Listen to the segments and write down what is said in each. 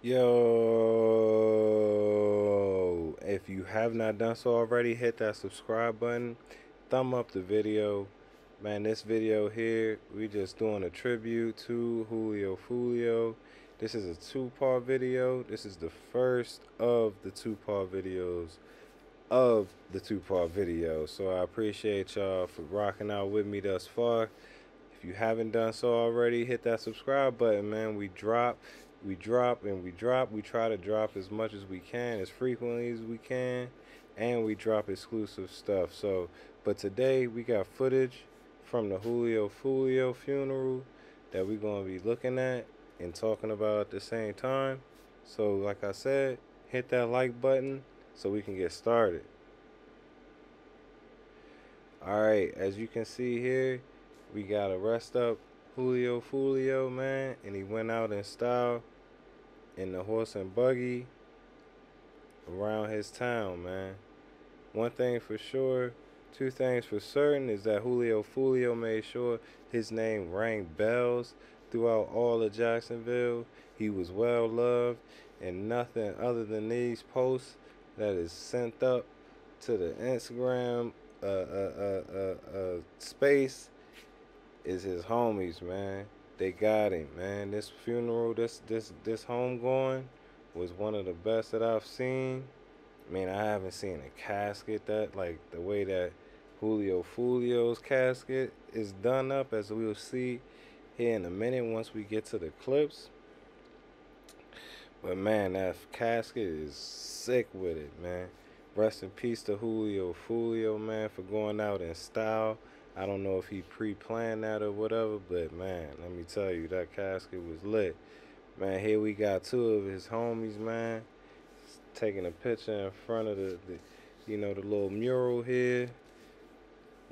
Yo, if you have not done so already, hit that subscribe button, thumb up the video. Man, this video here, we just doing a tribute to Julio Foolio. This is a two-part video. This is the first of the two-part videos of the two-part video. So I appreciate y'all for rocking out with me thus far. If you haven't done so already, hit that subscribe button, man. We drop we drop and we drop. We try to drop as much as we can, as frequently as we can, and we drop exclusive stuff. So, but today we got footage from the Julio Foolio funeral that we're going to be looking at and talking about at the same time. So, like I said, hit that like button so we can get started. All right, as you can see here, we got a rest up Julio Foolio, man, and he went out in style in the horse and buggy around his town, man. One thing for sure, two things for certain is that Julio Foolio made sure his name rang bells throughout all of Jacksonville. He was well loved, and nothing other than these posts that is sent up to the Instagram uh, uh, uh, uh, uh space is his homies, man. They got him, man. This funeral, this this this homegoing was one of the best that I've seen. I mean, I haven't seen a casket that like the way that Julio Foolio's casket is done up, as we'll see here in a minute once we get to the clips. But man, that casket is sick with it, man. Rest in peace to Julio Foolio, man, for going out in style. I don't know if he pre-planned that or whatever, but man, let me tell you, that casket was lit. Man, here we got two of his homies, man, taking a picture in front of the, the you know, the little mural here.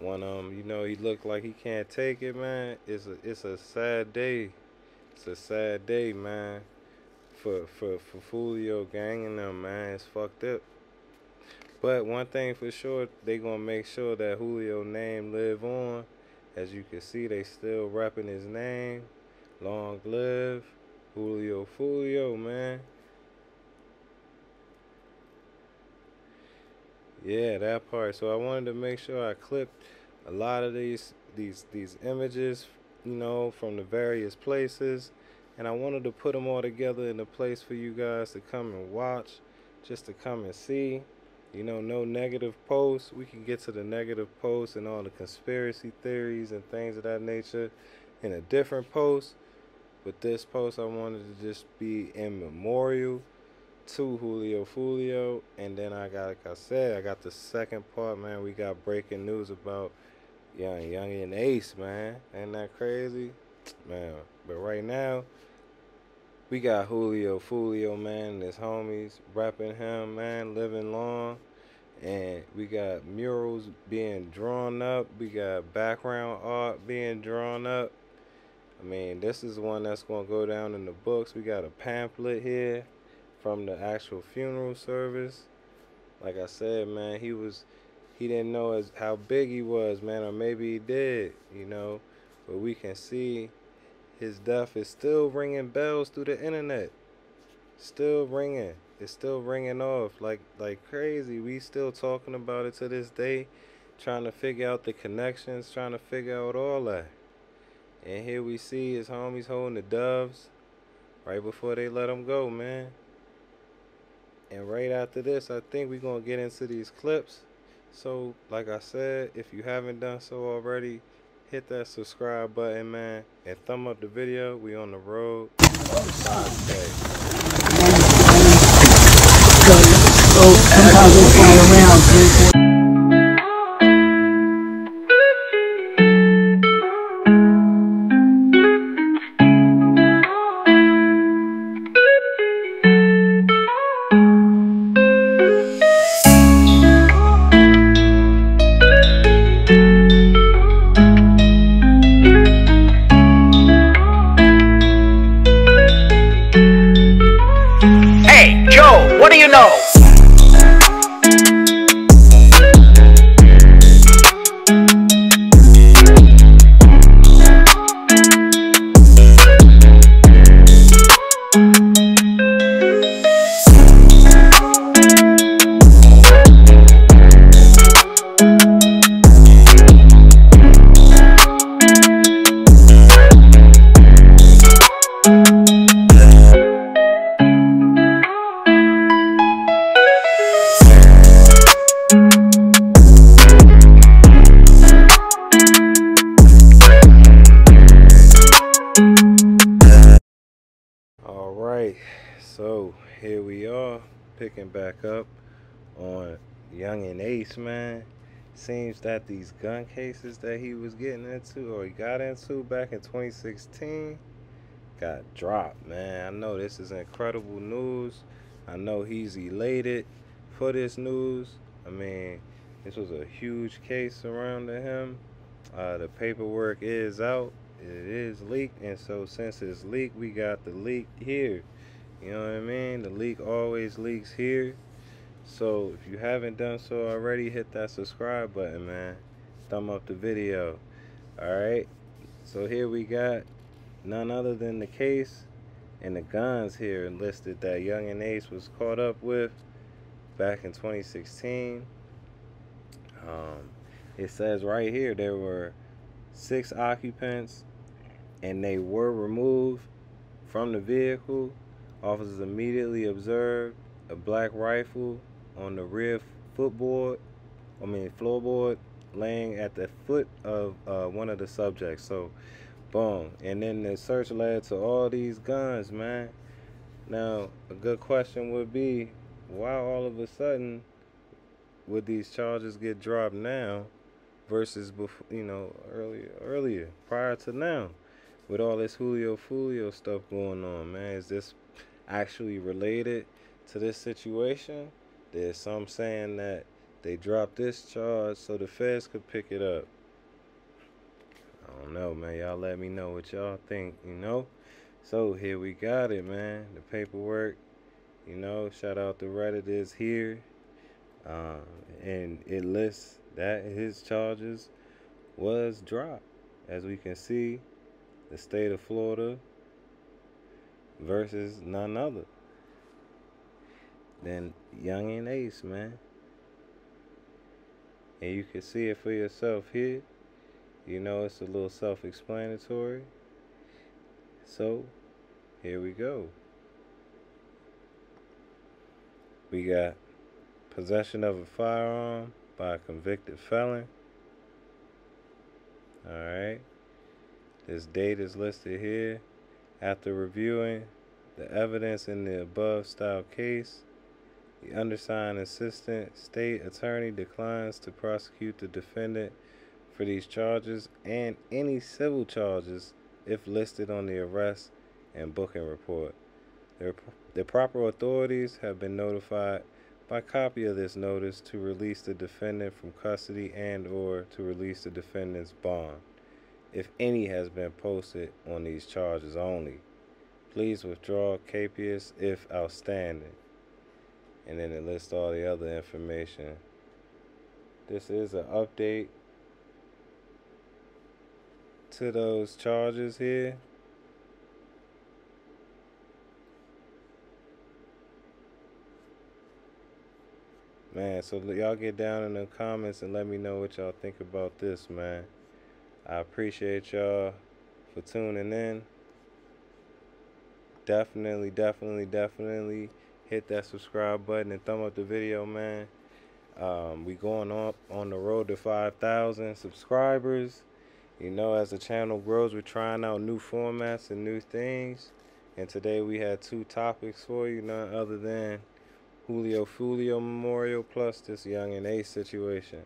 One um, you know, he looked like he can't take it, man. It's a it's a sad day. It's a sad day, man. For for for Foolio gang and them, man. It's fucked up. But one thing for sure, they gonna make sure that Julio name live on. As you can see, they still rapping his name. Long live Julio Foolio, man. Yeah, that part. So I wanted to make sure I clipped a lot of these these these images, you know, from the various places, and I wanted to put them all together in a place for you guys to come and watch, just to come and see. You know, no negative posts. We can get to the negative posts and all the conspiracy theories and things of that nature in a different post. But this post, I wanted to just be in memorial to Julio Foolio. And then I got, like I said, I got the second part, man. We got breaking news about Young Yungeen Ace, man. Ain't that crazy? Man, but right now, we got Julio Foolio, man, his homies rapping him, man, living long. And we got murals being drawn up. We got background art being drawn up. I mean, this is one that's going to go down in the books. We got a pamphlet here from the actual funeral service. Like I said, man, he was, he didn't know as how big he was, man, or maybe he did, you know. But we can see his death is still ringing bells through the internet. Still ringing. It's still ringing off like like crazy. We still talking about it to this day, trying to figure out the connections, trying to figure out all that. And here we see his homies holding the doves right before they let him go, man. And right after this, I think we're going to get into these clips. So, like I said, if you haven't done so already, hit that subscribe button, man, and thumb up the video. We on the road. sometimes What do you know? Back up on Yungeen Ace, man. Seems that these gun cases that he was getting into or he got into back in 2016 got dropped, man. I know this is incredible news. I know he's elated for this news. I mean, this was a huge case surrounding him. Uh, the paperwork is out. It is leaked, and so since it's leaked, we got the leak here. You know what I mean? The leak always leaks here. So if you haven't done so already, hit that subscribe button, man. Thumb up the video. Alright? So here we got none other than the case and the guns here listed that Yungeen Ace was caught up with back in 2016. Um, it says right here there were six occupants and they were removed from the vehicle. Officers immediately observed a black rifle on the rear footboard, I mean floorboard, laying at the foot of uh, one of the subjects. So, boom. And then the search led to all these guns, man. Now, a good question would be, why all of a sudden would these charges get dropped now versus before, you know, earlier, earlier, prior to now? with all this Julio Foolio stuff going on, man. Is this actually related to this situation? There's some saying that they dropped this charge so the feds could pick it up. I don't know, man. Y'all let me know what y'all think, you know? So here we got it, man. The paperwork, you know, shout out to Reddit is here. Uh, and it lists that his charges was dropped. As we can see, the state of Florida versus none other than Yungeen Ace, man. And you can see it for yourself here. You know, it's a little self explanatory. So, here we go. We got possession of a firearm by a convicted felon. Alright. This date is listed here. After reviewing the evidence in the above style case, the undersigned assistant state attorney declines to prosecute the defendant for these charges and any civil charges if listed on the arrest and booking report. The, the proper authorities have been notified by copy of this notice to release the defendant from custody and or to release the defendant's bond if any has been posted on these charges only. Please withdraw capias if outstanding. And then it lists all the other information. This is an update to those charges here. Man, so y'all get down in the comments and let me know what y'all think about this, man. I appreciate y'all for tuning in. Definitely, definitely, definitely hit that subscribe button and thumb up the video, man. Um, we going up on the road to 5,000 subscribers. You know, as the channel grows, we're trying out new formats and new things. And today we had two topics for you, none other than Julio Foolio Memorial plus this Yungeen Ace situation.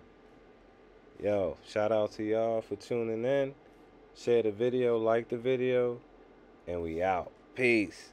Yo, shout out to y'all for tuning in. Share the video, like the video, and we out. Peace.